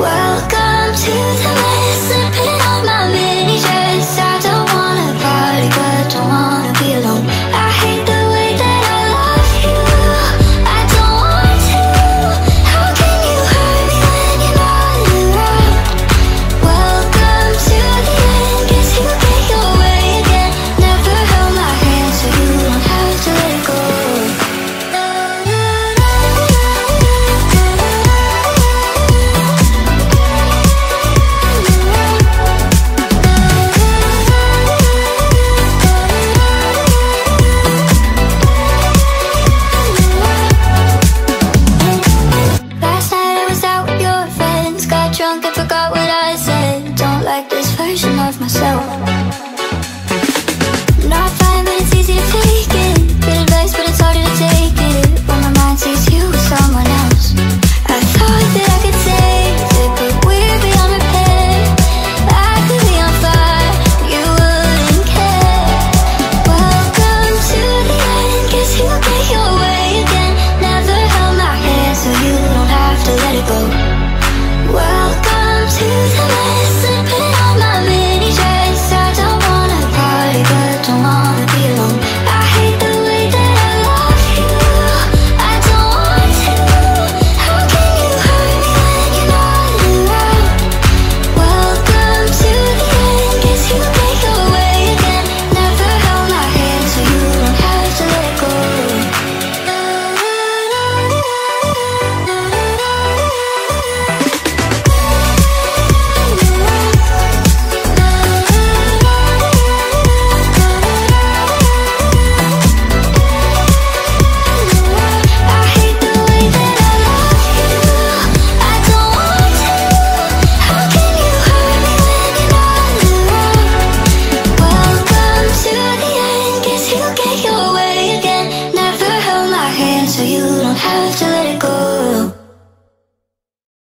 Welcome to the version of myself.